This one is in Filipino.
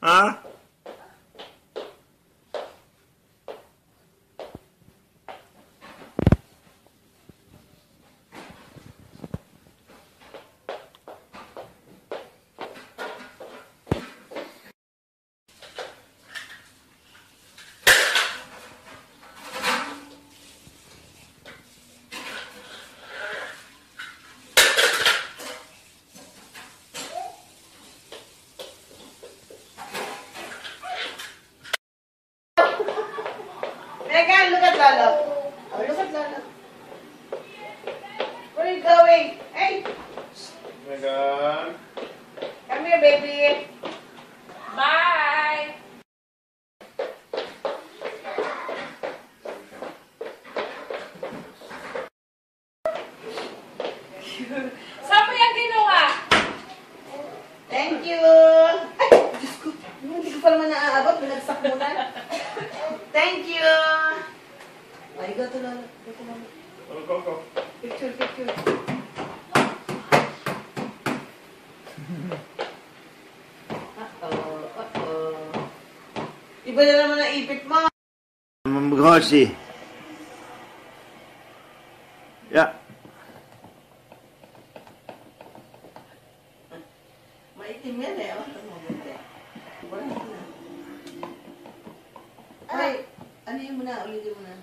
啊？Oh, look at Lolo. Where are you going? Hey, Megan. come here, baby. Bye! Saan mo ginawa? Thank you. Ay, Diyos ko. Hindi ko pa naman naaabot. Binagsak muna. Thank you. Ay, go to Lolo. Go to Lolo. Go, go. Picture, picture. Uh-oh, uh-oh. Iba na naman ang ipit mo. Mamgosi. Yeah. Maitim yan eh. Oh, mo, na. Ay, ano yun muna? Ulitin mo na.